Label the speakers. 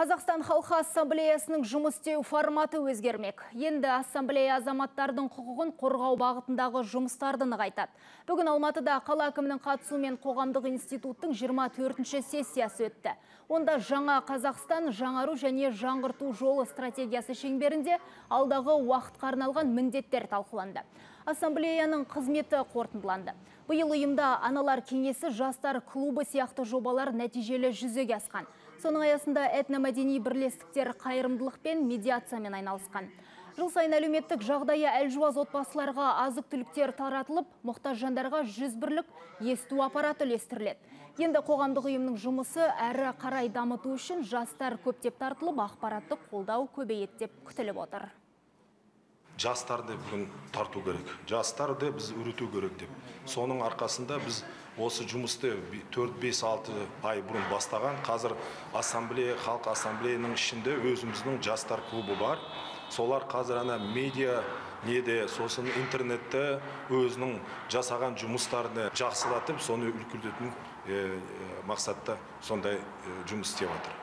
Speaker 1: Қазақстан халқы ассамблеясының жұмыс істеу форматы өзгермек. Енді ассамблея азаматтардың құқығын қорғау бағытындағы жұмыстарды нығайтады. Бүгін Алматыда қала әкімінің қатысуымен қоғамдық институттың 24-ші сессиясы өтті. Онда жаңа Қазақстан жаңару және жаңғырту жолы стратегиясы шеңберінде алдағы уақытқа арналған міндеттер талқыланды. Ассамблеяның қызметі қорытындыланды. Биыл ұйымда аналар кеңесі жастар клубы сияқты жобалар нәтижелі жүзеге асқан. Соның аясында этномәдени бірлестіктер қайырымдылық пен медиациямен айналысқан. Жыл сайын әлеуметтік жағдайы әлжуаз отбасыларға азық түліктер таратылып, мұқтаж жандарға жүз бірлік есту аппараты үлестіріледі. Енді қоғамдық ұйымның жұмысы әрі қарай дамыту үшін жастар көптеп тартылып, ақпараттық қолдау көбейеді деп күтіліп отыр
Speaker 2: жастарды бүгін тарту керек. Жастарды біз үйрету керек деп. Соның арқасында біз осы жұмысты 4-5-6 ай бұрын бастаған. Қазір ассамблея халық ассамблеяның ішінде өзіміздің жастар клубы бар. Солар қазір ана медиа неде сосын интернетте өзінің жасаған жұмыстарын жақсылатып соны үлкілдетін мақсатта сондай жұмыс істеп жатыр